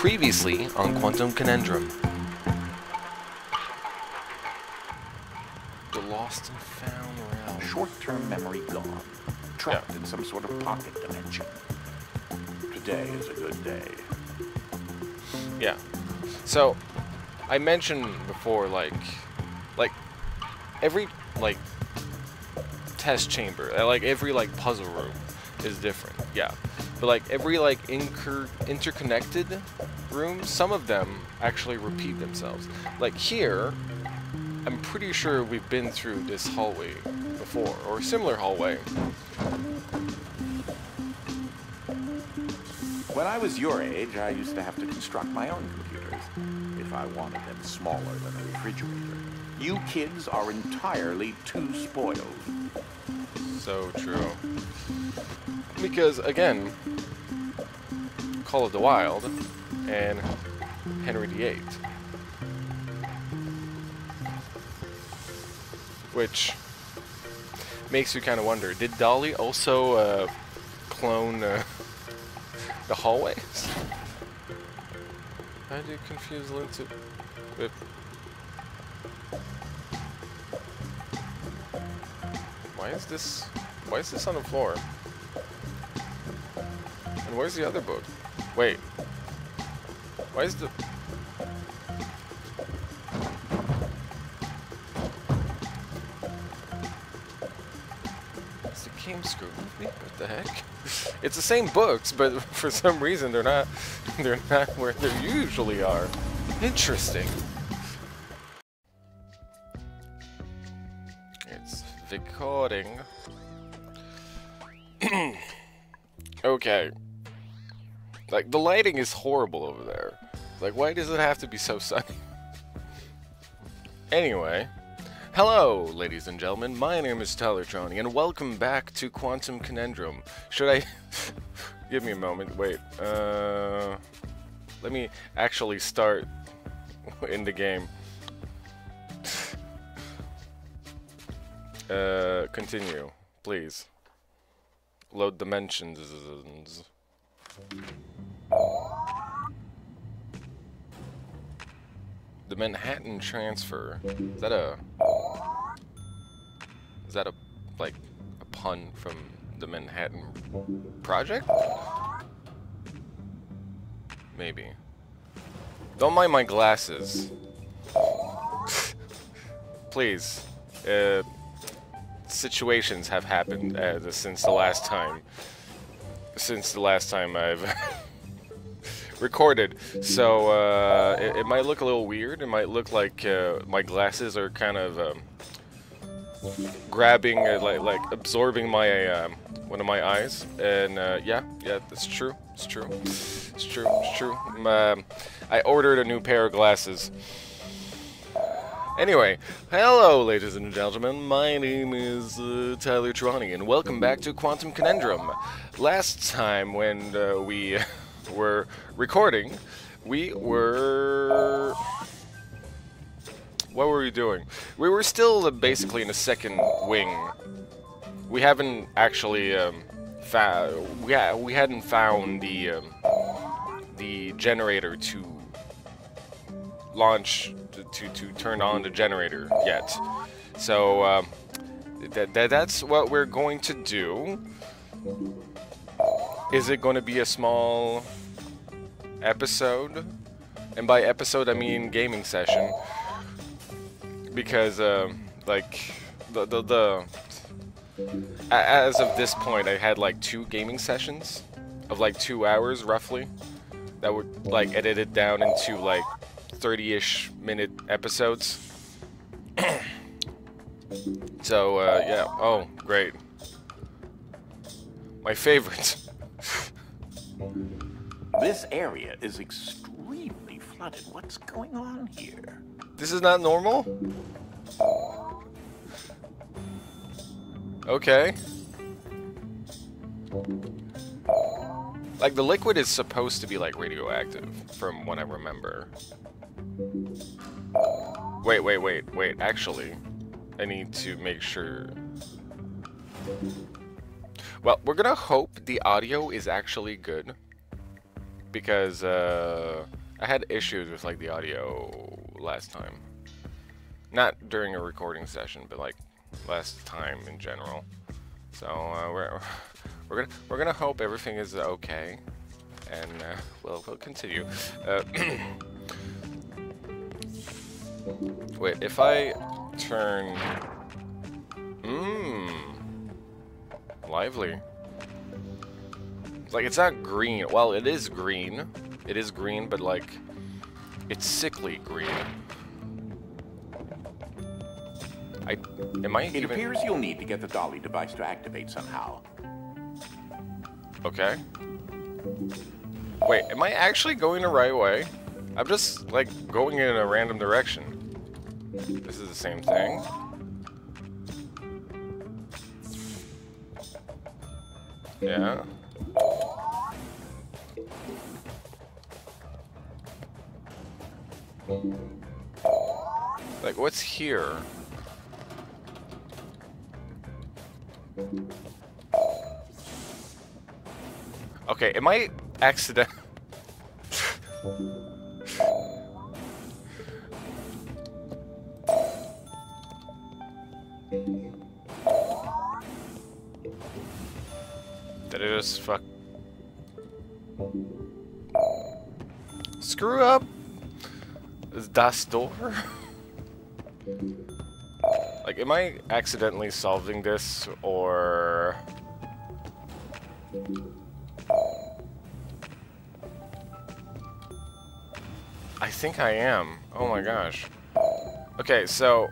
Previously on Quantum Conundrum. The lost and found realm. Short-term memory gone. Trapped in some sort of pocket dimension. Today is a good day. Yeah. So, I mentioned before, like, like every like test chamber, uh, like every like puzzle room is different. Yeah, but like every like inter interconnected room, some of them actually repeat themselves. Like here, I'm pretty sure we've been through this hallway before, or a similar hallway. When I was your age, I used to have to construct my own computers if I wanted them smaller than a refrigerator. You kids are entirely too spoiled. So true. Because again, Call of the Wild and Henry VIII. Which makes you kind of wonder, did Dolly also uh, clone uh, the hallways? How do confuse Lindsay with... Why is this... Why is this on the floor? And where's the other book? Wait. Why is the... Is the game screwing me? What the heck? It's the same books, but for some reason they're not... They're not where they usually are. Interesting. It's recording. okay. Like, the lighting is horrible over there. Like, why does it have to be so sunny? anyway. Hello, ladies and gentlemen. My name is Tyler Tronny, and welcome back to Quantum Conundrum. Should I... Give me a moment. Wait. Uh... Let me actually start in the game. Uh, continue, please. Load dimensions. The Manhattan Transfer. Is that a... Is that a, like, a pun from the Manhattan Project? Maybe. Don't mind my glasses. Please. Uh, situations have happened uh, since the last time. Since the last time I've recorded. So, uh, it, it, might look a little weird. It might look like uh, my glasses are kind of um, grabbing, uh, like, like absorbing my um, one of my eyes. And uh, yeah, yeah, that's true. It's true. It's true. It's true. Um, I ordered a new pair of glasses. Anyway, hello ladies and gentlemen, my name is uh, Tyler Tronny, and welcome back to Quantum Conundrum. Last time when uh, we were recording, we were... What were we doing? We were still uh, basically in a second wing. We haven't actually um. We, ha we hadn't found the, um, the generator to launch to, to, turn on the generator yet. So um, that that's what we're going to do. Is it going to be a small episode? And by episode I mean gaming session. Because uh, like the, the the as of this point I had like two gaming sessions of like two hours roughly that were like edited down into like 30-ish minute episodes. so, uh, yeah. Oh, great. My favorite. This area is extremely flooded. What's going on here? This is not normal? Okay. Like, the liquid is supposed to be, like, radioactive, from what I remember. Wait, wait, wait, wait. Actually, I need to make sure. Well, we're gonna hope the audio is actually good. because uh, I had issues with like the audio last time. Not during a recording session, but like last time in general. So uh, we're we're gonna we're gonna hope everything is okay, and uh, we'll we'll continue. Uh, wait, if I turn, mmm, lively. Like, it's not green. Well, it is green. It is green, but, like, it's sickly green. I... Am I It even... appears you'll need to get the dolly device to activate somehow. Okay. Wait, am I actually going the right way? I'm just, like, going in a random direction. This is the same thing. Yeah. Like, what's here? Okay, am I accident? Just fuck? Screw up! Is das door? like, am I accidentally solving this, or... I think I am. Oh my gosh. Okay, so...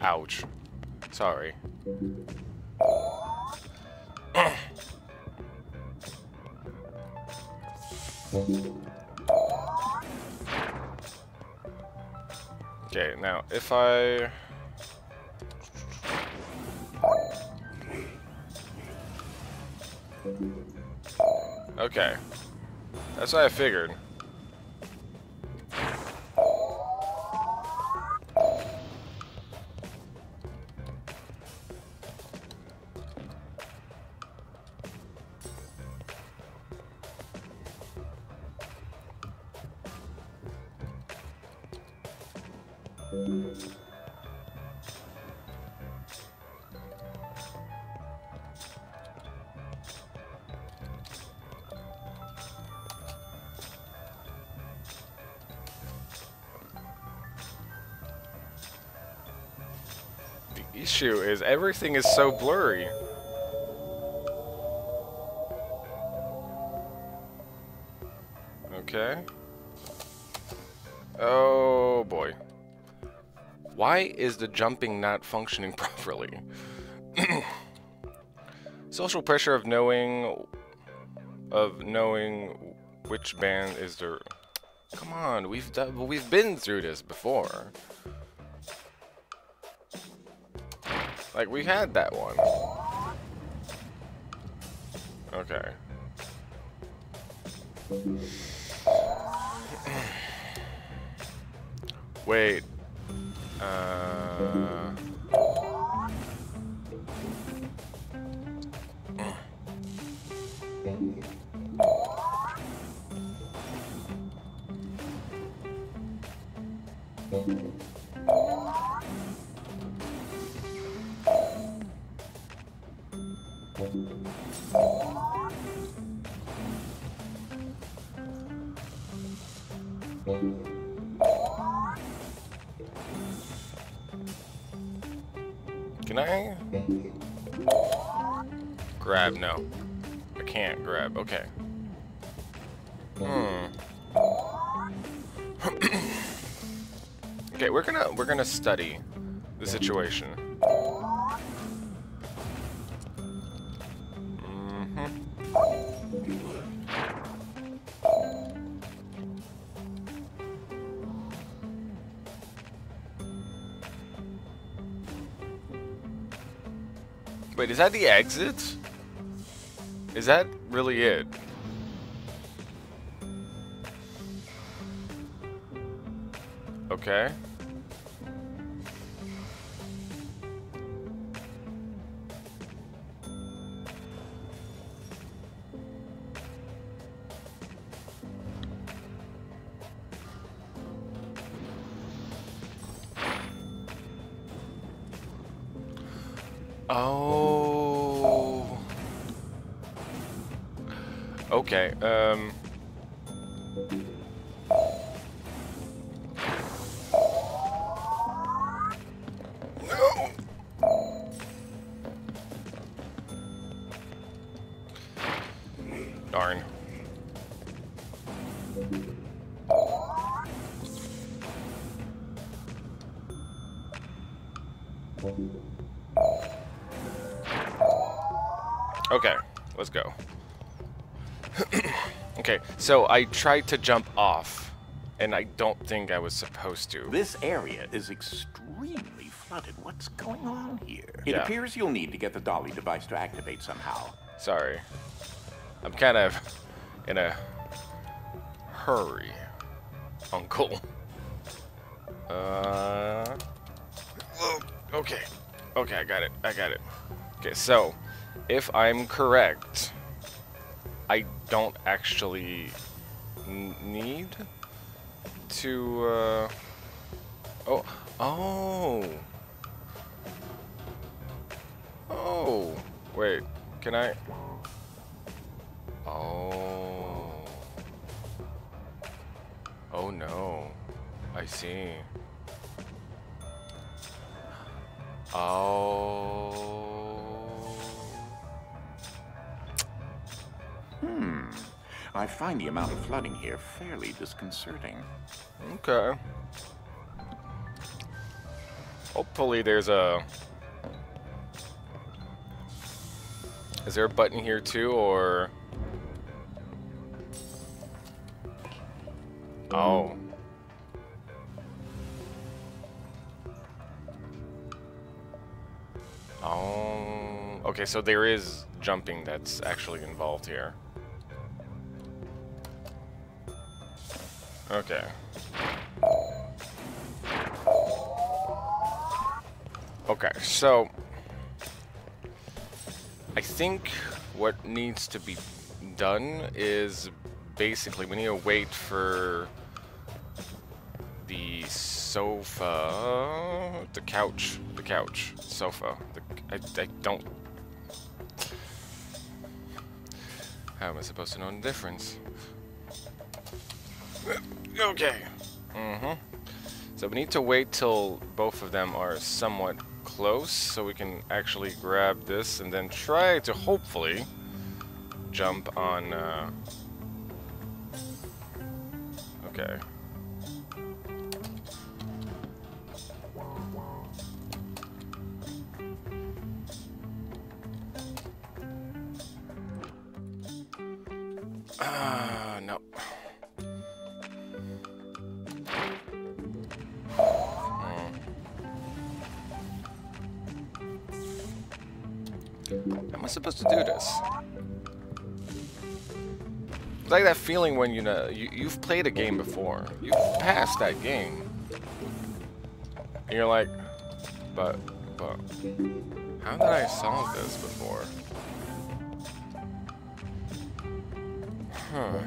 Ouch. Sorry. Okay, now if I... Okay. That's what I figured. Everything is so blurry. Okay. Oh boy. Why is the jumping not functioning properly? Social pressure of knowing of knowing which band is the Come on, we've done, we've been through this before. Like we had that one. Okay. Wait. Uh grab? No, I can't grab. Okay. Hmm. okay, we're gonna we're gonna study the situation. Mhm. Wait, is that the exit? Is that really it? Okay. Um... No! Darn. Okay, let's go. okay, so I tried to jump off, and I don't think I was supposed to. This area is extremely flooded. What's going on here? It Yeah. appears you'll need to get the dolly device to activate somehow. Sorry. I'm kind of in a hurry, Uncle. Uh. oh, Okay. Okay, I got it. I got it. Okay, so if I'm correct, I don't actually need to. Uh, oh. Oh. Oh. Wait. Can I? Oh. Oh no. I see. I find the amount of flooding here fairly disconcerting. Okay. Hopefully there's a... Is there a button here too, or... Oh. Oh. Okay, so there is jumping that's actually involved here. Okay. Okay, so I think what needs to be done is basically we need to wait for the sofa, the couch, the couch, sofa. The, I, I don't. How am I supposed to know the difference? Okay. Mm-hmm. So we need to wait till both of them are somewhat close so we can actually grab this and then try to hopefully jump on uh Okay. Ah, no. I supposed to do this? It's like that feeling when you know you, you've played a game before. You've passed that game. And you're like, but, but, how did I solve this before? Huh.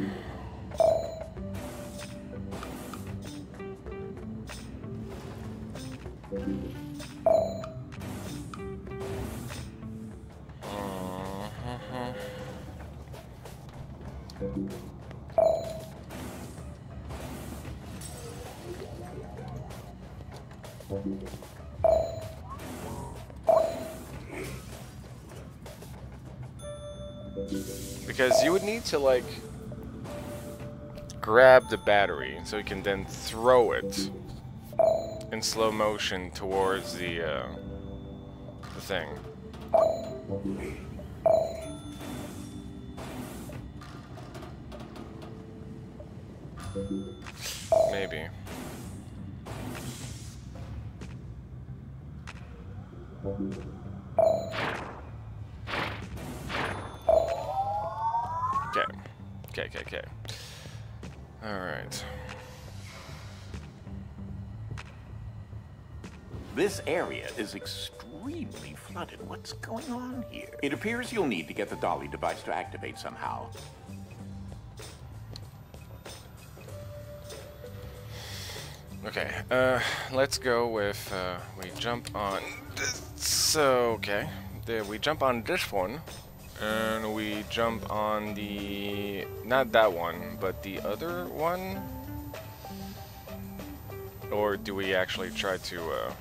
Because you would need to like grab the battery so you can then throw it in slow motion towards the uh, the thing. Maybe. Area is extremely flooded. What's going on here? It appears you'll need to get the dolly device to activate somehow. Okay, uh, let's go with, uh, we jump on this. So, okay. there we jump on this one, and we jump on the not that one, but the other one. Or do we actually try to? Uh,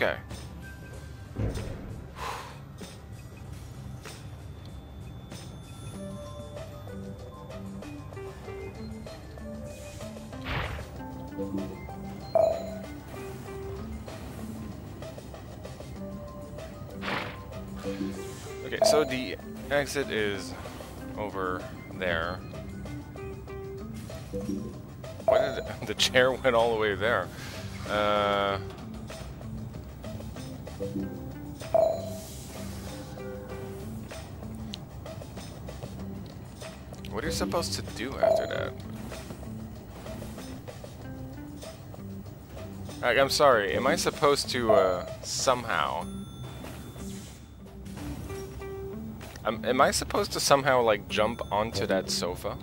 Okay. Okay, so the exit is over there. Why did the chair went all the way there? Uh, supposed to do after that? Like, I'm sorry, am I supposed to, uh, somehow... Um, am I supposed to somehow, like, jump onto that sofa?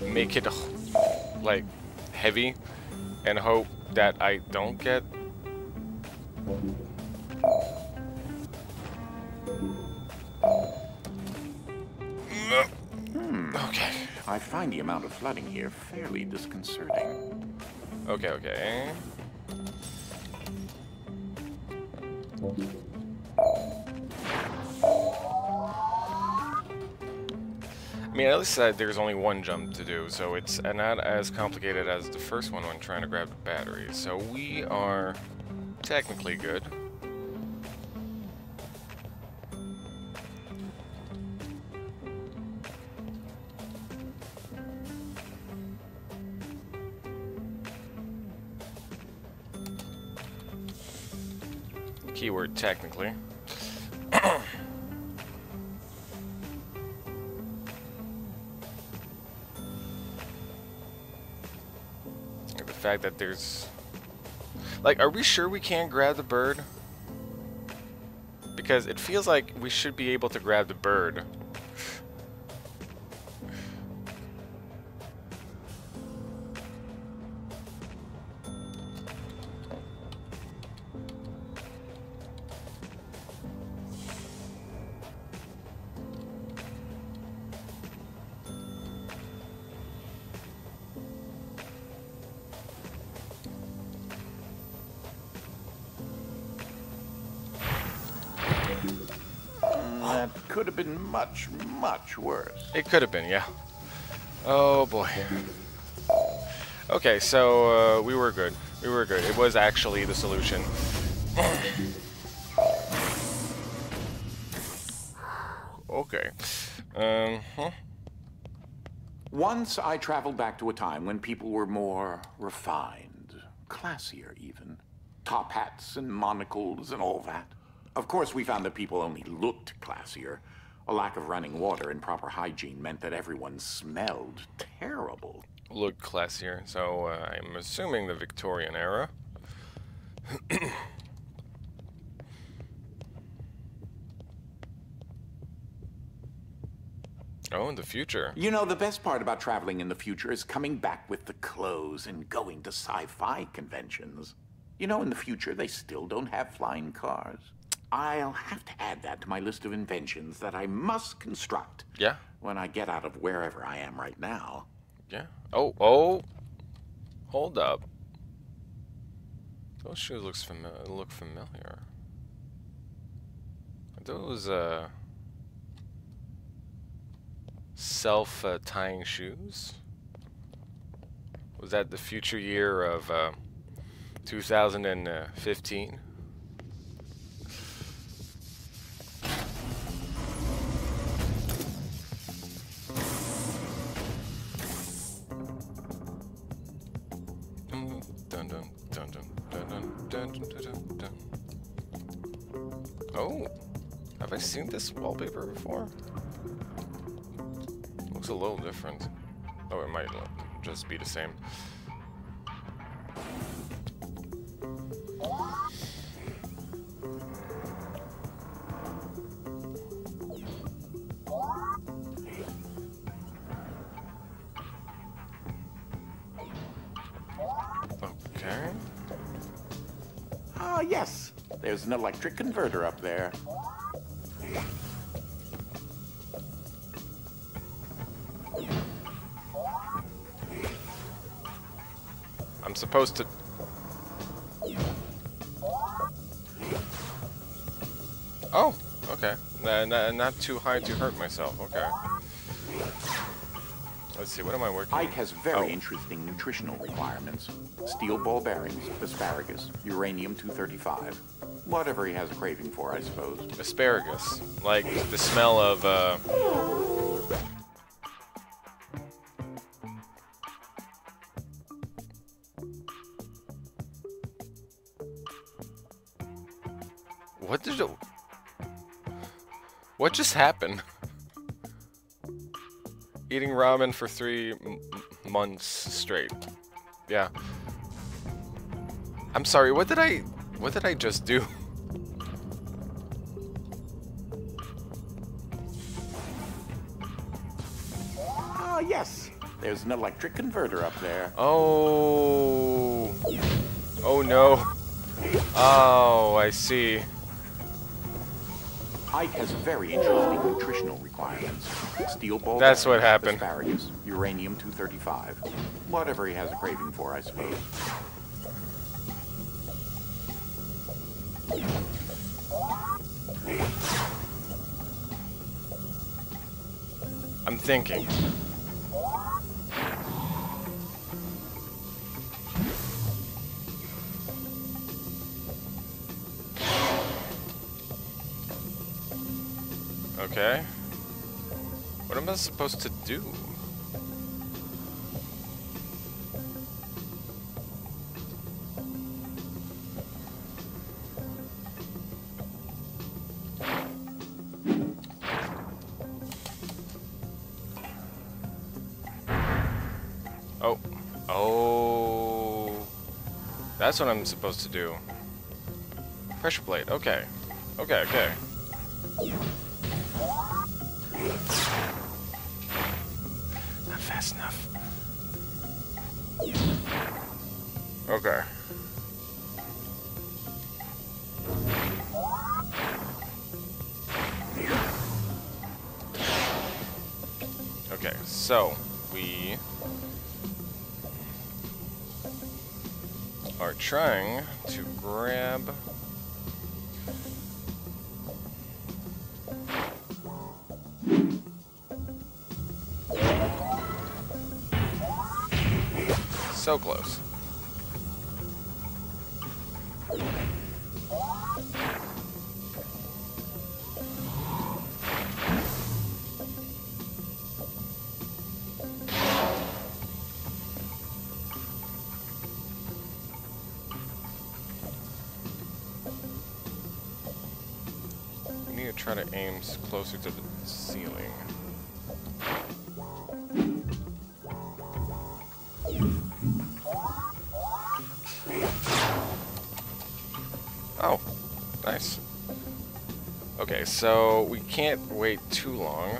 Make it, like, heavy and hope that I don't get Hmm. Okay. I find the amount of flooding here fairly disconcerting. Okay, okay. I mean, at least uh, there's only one jump to do, so it's uh, not as complicated as the first one when trying to grab the battery. So we are technically good. Technically. The fact that there's... Like, are we sure we can't grab the bird? Because it feels like we should be able to grab the bird. Much, much worse. It could have been, yeah. Oh boy. Okay, so uh, we were good. We were good. It was actually the solution. okay. Um, huh? Once I traveled back to a time when people were more refined, classier even. Top hats and monocles and all that. Of course, we found that people only looked classier. A lack of running water and proper hygiene meant that everyone smelled terrible. Looked classier. So uh, I'm assuming the Victorian era. oh, in the future. You know, the best part about traveling in the future is coming back with the clothes and going to sci-fi conventions. You know, in the future, they still don't have flying cars. I'll have to add that to my list of inventions that I must construct Yeah. when I get out of wherever I am right now. Yeah. Oh, oh. Hold up. Those shoes looks familiar. Look familiar. Are those uh self uh, tying shoes? Was that the future year of uh, 2015? Wallpaper before? Looks a little different. Oh, it might just be the same. Okay. Ah, yes. There's an electric converter up there. I'm supposed to... Oh, okay. N not too high to hurt myself. Okay. Let's see, what am I working Ike has very Oh. interesting nutritional requirements. Steel ball bearings, asparagus, uranium-235. Whatever he has a craving for, I suppose. Asparagus. Like the smell of, uh... What did it... What just happened? Eating ramen for three months straight. Yeah. I'm sorry, what did I... What did I just do? There's an electric converter up there. Oh. Oh no. Oh, I see. Ike has very interesting nutritional requirements. Steel ball That's what happened. Asparagus, uranium-235. Whatever he has a craving for, I suppose. I'm thinking. Okay. What am I supposed to do? Oh. Oh. That's what I'm supposed to do. Pressure plate. Okay. Okay, okay. So we are trying to grab so close. Closer to the ceiling. Oh, nice. Okay, so we can't wait too long.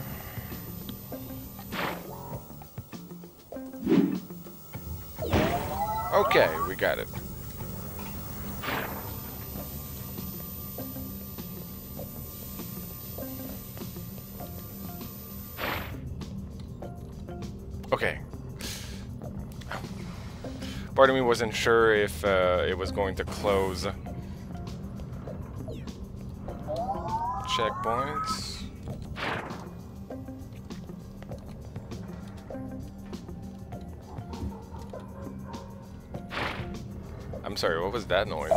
Okay, we got it. Wasn't sure if uh, it was going to close. Checkpoints. I'm sorry, what was that noise?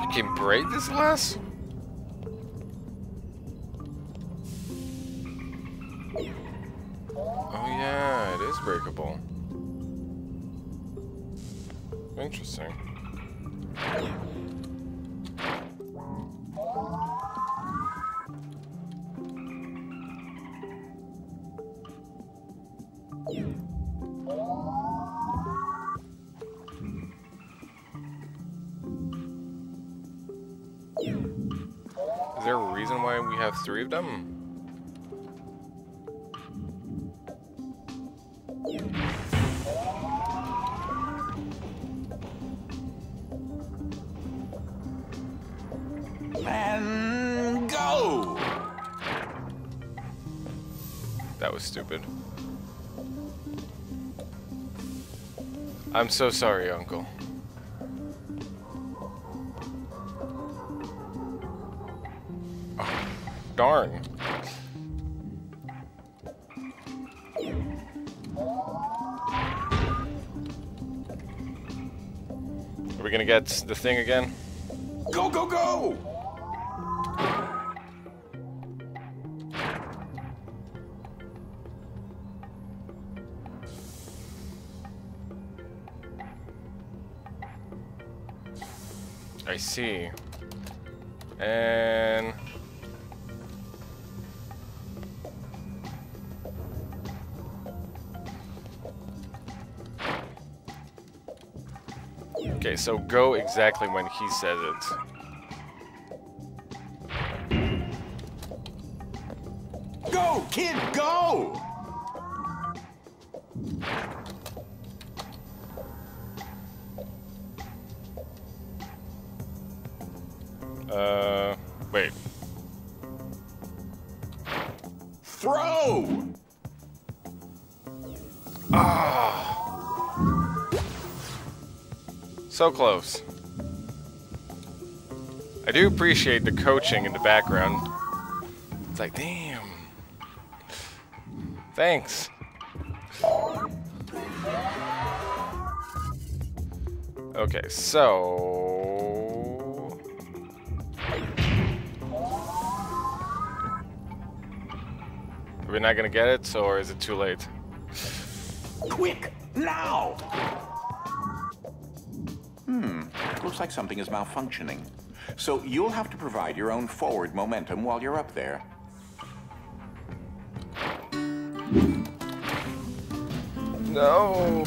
You can break this glass? And go! That was stupid. I'm so sorry, Uncle. Darn. Are we gonna get the thing again? Go, go, go! I see. And... Okay, so go exactly when he says it. Go, kid, go! So close. I do appreciate the coaching in the background. It's like, damn. Thanks. Okay, so... Are we not gonna get it, or is it too late? Quick, now! Looks like something is malfunctioning. So you'll have to provide your own forward momentum while you're up there. No.